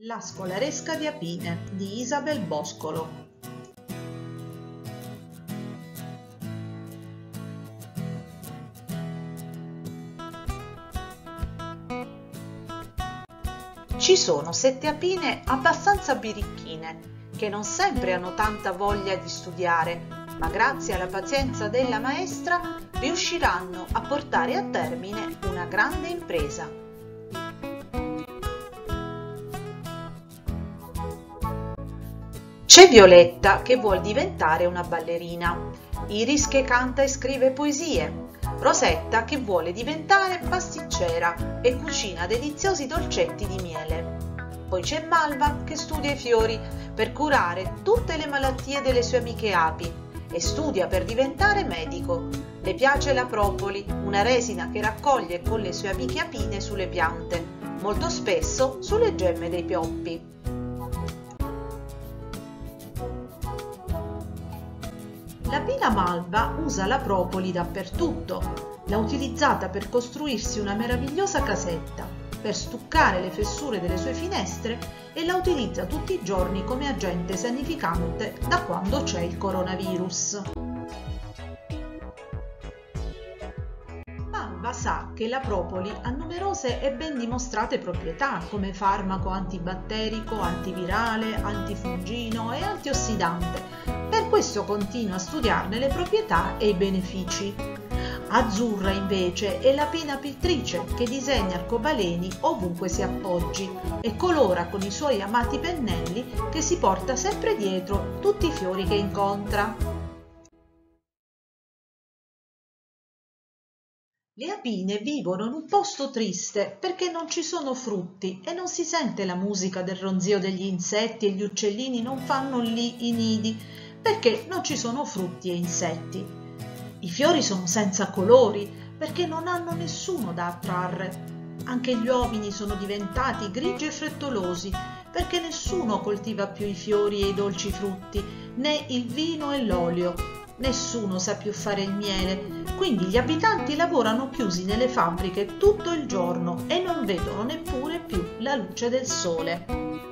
La scolaresca di Apine di Isabel Boscolo Ci sono sette apine abbastanza birichine, che non sempre hanno tanta voglia di studiare, ma grazie alla pazienza della maestra riusciranno a portare a termine una grande impresa. C'è Violetta che vuol diventare una ballerina, Iris che canta e scrive poesie, Rosetta che vuole diventare pasticcera e cucina deliziosi dolcetti di miele. Poi c'è Malva che studia i fiori per curare tutte le malattie delle sue amiche api e studia per diventare medico. Le piace la propoli, una resina che raccoglie con le sue amiche apine sulle piante, molto spesso sulle gemme dei pioppi. La pila malva usa la propoli dappertutto. L'ha utilizzata per costruirsi una meravigliosa casetta, per stuccare le fessure delle sue finestre e la utilizza tutti i giorni come agente sanificante da quando c'è il coronavirus. Malva sa che la propoli ha numerose e ben dimostrate proprietà come farmaco antibatterico, antivirale, antifungino e antiossidante questo continua a studiarne le proprietà e i benefici. Azzurra invece è la pena pittrice che disegna arcobaleni ovunque si appoggi e colora con i suoi amati pennelli che si porta sempre dietro tutti i fiori che incontra. Le apine vivono in un posto triste perché non ci sono frutti e non si sente la musica del ronzio degli insetti e gli uccellini non fanno lì i nidi perché non ci sono frutti e insetti. I fiori sono senza colori perché non hanno nessuno da attrarre. Anche gli uomini sono diventati grigi e frettolosi perché nessuno coltiva più i fiori e i dolci frutti, né il vino e l'olio. Nessuno sa più fare il miele, quindi gli abitanti lavorano chiusi nelle fabbriche tutto il giorno e non vedono neppure più la luce del sole.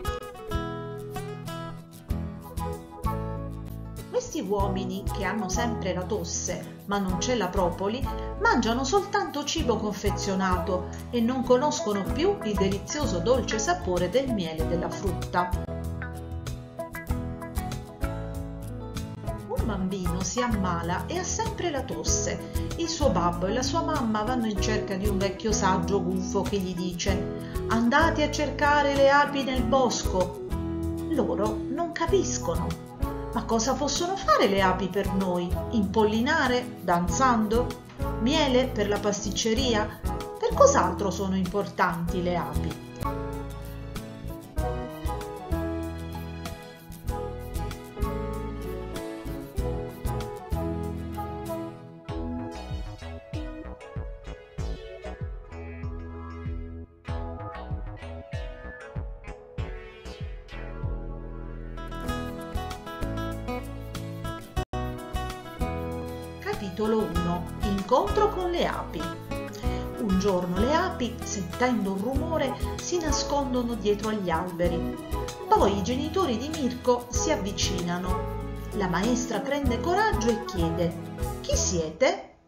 Questi uomini, che hanno sempre la tosse, ma non c'è la propoli, mangiano soltanto cibo confezionato e non conoscono più il delizioso dolce sapore del miele della frutta. Un bambino si ammala e ha sempre la tosse. Il suo babbo e la sua mamma vanno in cerca di un vecchio saggio gufo che gli dice andate a cercare le api nel bosco. Loro non capiscono ma cosa possono fare le api per noi? Impollinare? Danzando? Miele per la pasticceria? Per cos'altro sono importanti le api? Capitolo 1 Incontro con le api Un giorno le api, sentendo un rumore, si nascondono dietro agli alberi. Poi i genitori di Mirko si avvicinano. La maestra prende coraggio e chiede Chi siete?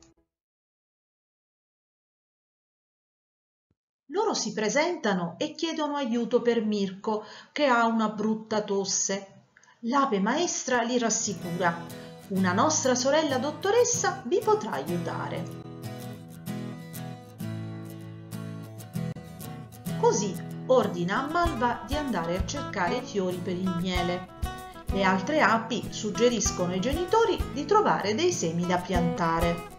Loro si presentano e chiedono aiuto per Mirko, che ha una brutta tosse. L'ape maestra li rassicura una nostra sorella dottoressa vi potrà aiutare. Così ordina a Malva di andare a cercare i fiori per il miele. Le altre api suggeriscono ai genitori di trovare dei semi da piantare.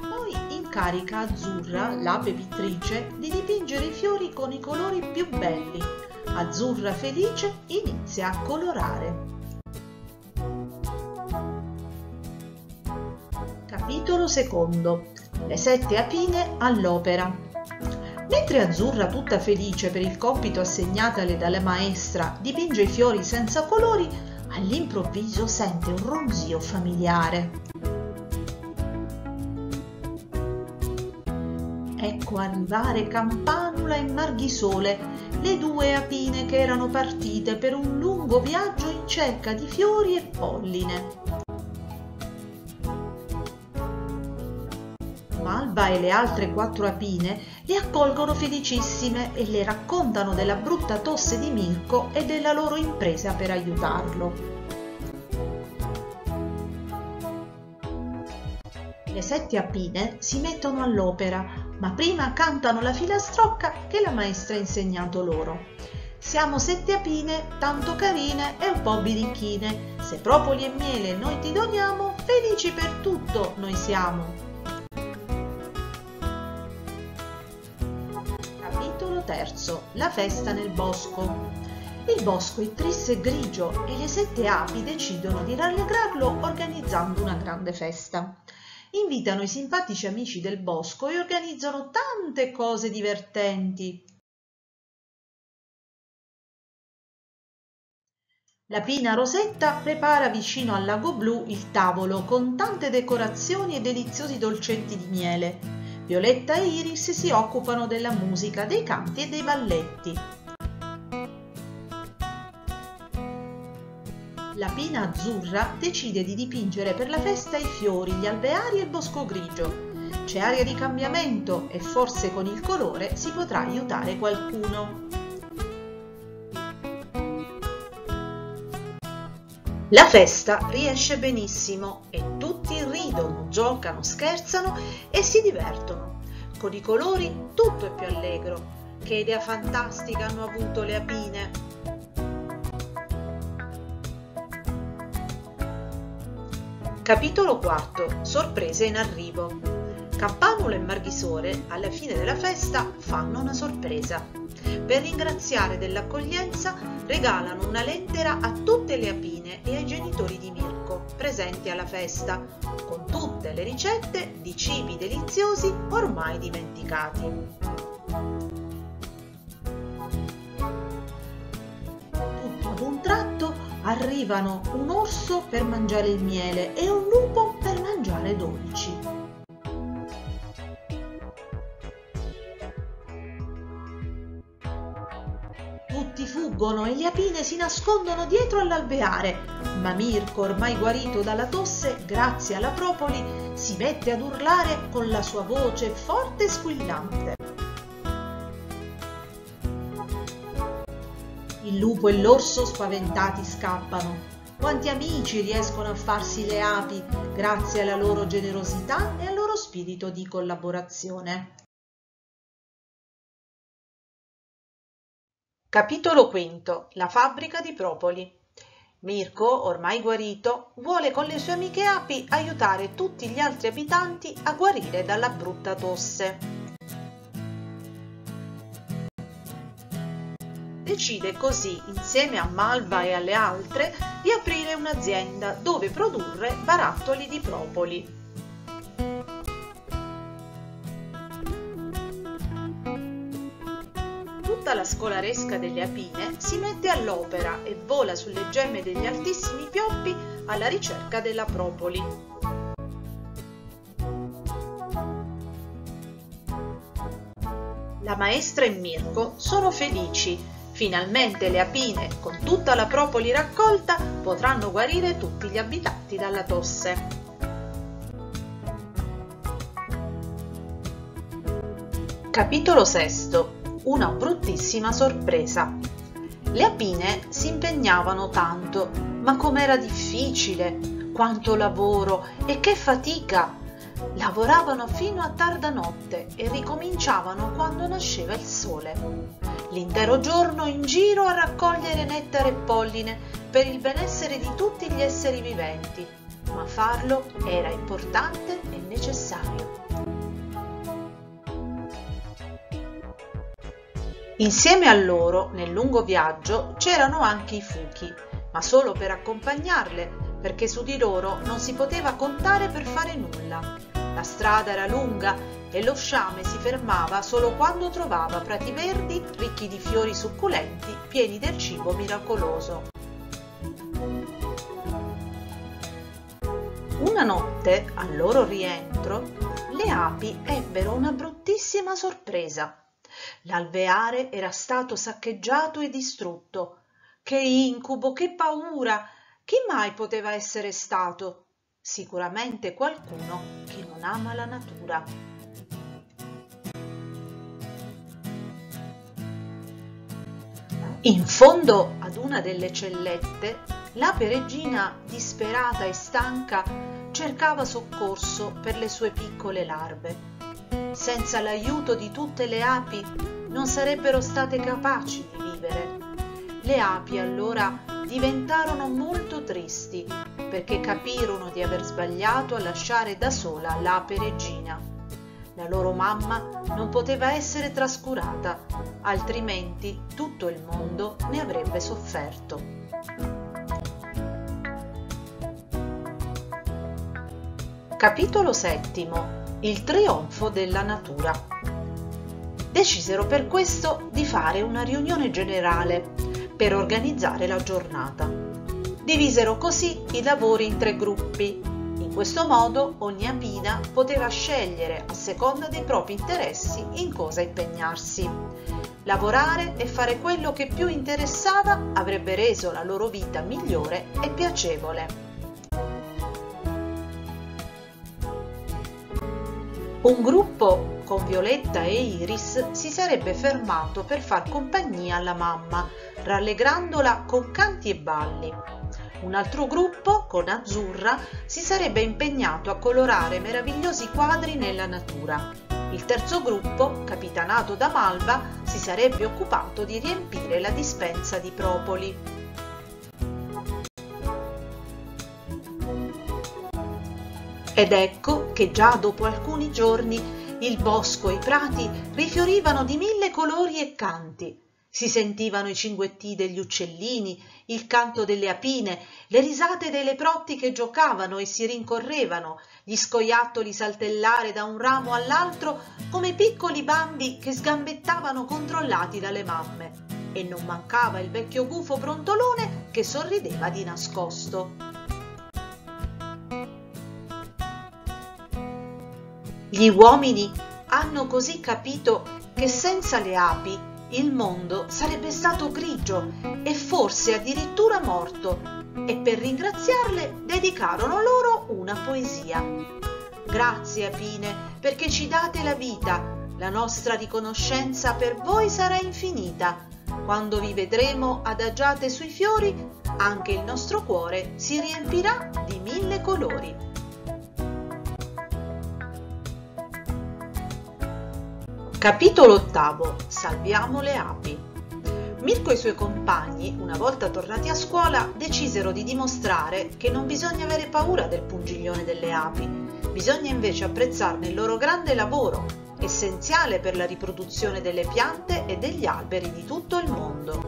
Poi incarica Azzurra, l'ape pittrice, di dipingere i fiori con i colori più belli azzurra felice inizia a colorare. Capitolo secondo. Le sette apine all'opera. Mentre Azzurra, tutta felice per il compito assegnatale dalla maestra, dipinge i fiori senza colori, all'improvviso sente un ronzio familiare. ecco arrivare Campanula e Marghisole, le due apine che erano partite per un lungo viaggio in cerca di fiori e polline. Malva e le altre quattro apine le accolgono felicissime e le raccontano della brutta tosse di Mirko e della loro impresa per aiutarlo. Le sette apine si mettono all'opera, ma prima cantano la filastrocca che la maestra ha insegnato loro. Siamo sette apine, tanto carine e un po' birichine. Se propoli e miele noi ti doniamo, felici per tutto noi siamo. Capitolo terzo. La festa nel bosco. Il bosco è triste e grigio e le sette api decidono di rallegrarlo organizzando una grande festa invitano i simpatici amici del bosco e organizzano tante cose divertenti. La Pina Rosetta prepara vicino al lago blu il tavolo con tante decorazioni e deliziosi dolcetti di miele. Violetta e Iris si occupano della musica, dei canti e dei balletti. La Pina Azzurra decide di dipingere per la festa i fiori, gli alveari e il bosco grigio. C'è aria di cambiamento e forse con il colore si potrà aiutare qualcuno. La festa riesce benissimo e tutti ridono, giocano, scherzano e si divertono. Con i colori tutto è più allegro. Che idea fantastica hanno avuto le apine! Capitolo 4 Sorprese in arrivo Campanula e Marghisore alla fine della festa fanno una sorpresa. Per ringraziare dell'accoglienza regalano una lettera a tutte le apine e ai genitori di Mirko presenti alla festa, con tutte le ricette di cibi deliziosi ormai dimenticati. Arrivano un orso per mangiare il miele e un lupo per mangiare dolci. Tutti fuggono e le apine si nascondono dietro all'alveare, ma Mirko, ormai guarito dalla tosse, grazie alla propoli, si mette ad urlare con la sua voce forte e squillante. Il lupo e l'orso spaventati scappano. Quanti amici riescono a farsi le api grazie alla loro generosità e al loro spirito di collaborazione. Capitolo V. La fabbrica di propoli. Mirko, ormai guarito, vuole con le sue amiche api aiutare tutti gli altri abitanti a guarire dalla brutta tosse. Decide così, insieme a Malva e alle altre, di aprire un'azienda dove produrre barattoli di propoli. Tutta la scolaresca delle apine si mette all'opera e vola sulle gemme degli altissimi pioppi alla ricerca della propoli. La maestra e Mirko sono felici Finalmente le apine, con tutta la propoli raccolta, potranno guarire tutti gli abitanti dalla tosse. Capitolo VI. Una bruttissima sorpresa. Le apine si impegnavano tanto, ma com'era difficile, quanto lavoro e che fatica! Lavoravano fino a tarda notte e ricominciavano quando nasceva il sole l'intero giorno in giro a raccogliere nettare e polline per il benessere di tutti gli esseri viventi, ma farlo era importante e necessario. Insieme a loro, nel lungo viaggio, c'erano anche i fuchi, ma solo per accompagnarle, perché su di loro non si poteva contare per fare nulla. La strada era lunga e lo sciame si fermava solo quando trovava prati verdi ricchi di fiori succulenti pieni del cibo miracoloso. Una notte, al loro rientro, le api ebbero una bruttissima sorpresa. L'alveare era stato saccheggiato e distrutto. Che incubo, che paura! Chi mai poteva essere stato? Sicuramente qualcuno che non ama la natura. In fondo ad una delle cellette, l'ape regina, disperata e stanca, cercava soccorso per le sue piccole larve. Senza l'aiuto di tutte le api non sarebbero state capaci di vivere. Le api allora diventarono molto tristi perché capirono di aver sbagliato a lasciare da sola l'ape regina. La loro mamma non poteva essere trascurata, altrimenti tutto il mondo ne avrebbe sofferto. Capitolo settimo il trionfo della natura. Decisero per questo di fare una riunione generale per organizzare la giornata. Divisero così i lavori in tre gruppi. In questo modo ogni apina poteva scegliere a seconda dei propri interessi in cosa impegnarsi. Lavorare e fare quello che più interessava avrebbe reso la loro vita migliore e piacevole. Un gruppo con Violetta e Iris si sarebbe fermato per far compagnia alla mamma, rallegrandola con canti e balli. Un altro gruppo, con Azzurra, si sarebbe impegnato a colorare meravigliosi quadri nella natura. Il terzo gruppo, capitanato da Malva, si sarebbe occupato di riempire la dispensa di propoli. Ed ecco che già dopo alcuni giorni il bosco e i prati rifiorivano di mille colori e canti. Si sentivano i cinguetti degli uccellini, il canto delle apine, le risate dei leprotti che giocavano e si rincorrevano, gli scoiattoli saltellare da un ramo all'altro come piccoli bambi che sgambettavano controllati dalle mamme. E non mancava il vecchio gufo brontolone che sorrideva di nascosto. Gli uomini hanno così capito che senza le api il mondo sarebbe stato grigio e forse addirittura morto e per ringraziarle dedicarono loro una poesia. Grazie apine perché ci date la vita, la nostra riconoscenza per voi sarà infinita. Quando vi vedremo adagiate sui fiori, anche il nostro cuore si riempirà di mille colori. Capitolo ottavo. Salviamo le api. Mirko e i suoi compagni, una volta tornati a scuola, decisero di dimostrare che non bisogna avere paura del pungiglione delle api, bisogna invece apprezzarne il loro grande lavoro, essenziale per la riproduzione delle piante e degli alberi di tutto il mondo.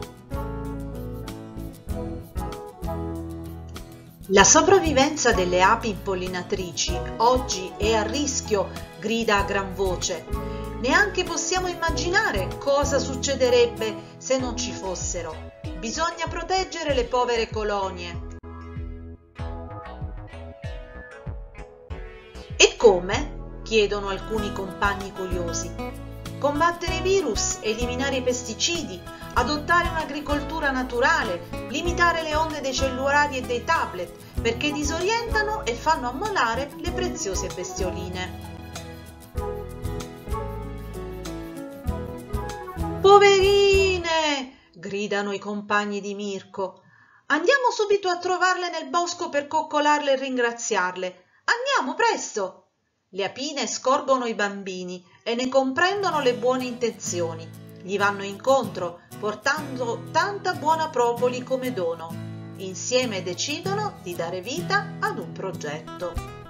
La sopravvivenza delle api impollinatrici oggi è a rischio, grida a gran voce. Neanche possiamo immaginare cosa succederebbe se non ci fossero. Bisogna proteggere le povere colonie. E come? chiedono alcuni compagni curiosi. Combattere i virus, eliminare i pesticidi, adottare un'agricoltura naturale, limitare le onde dei cellulari e dei tablet, perché disorientano e fanno ammalare le preziose bestioline. Poverine! gridano i compagni di Mirko. Andiamo subito a trovarle nel bosco per coccolarle e ringraziarle. Andiamo presto! Le apine scorgono i bambini e ne comprendono le buone intenzioni. Gli vanno incontro, portando tanta buona propoli come dono. Insieme decidono di dare vita ad un progetto.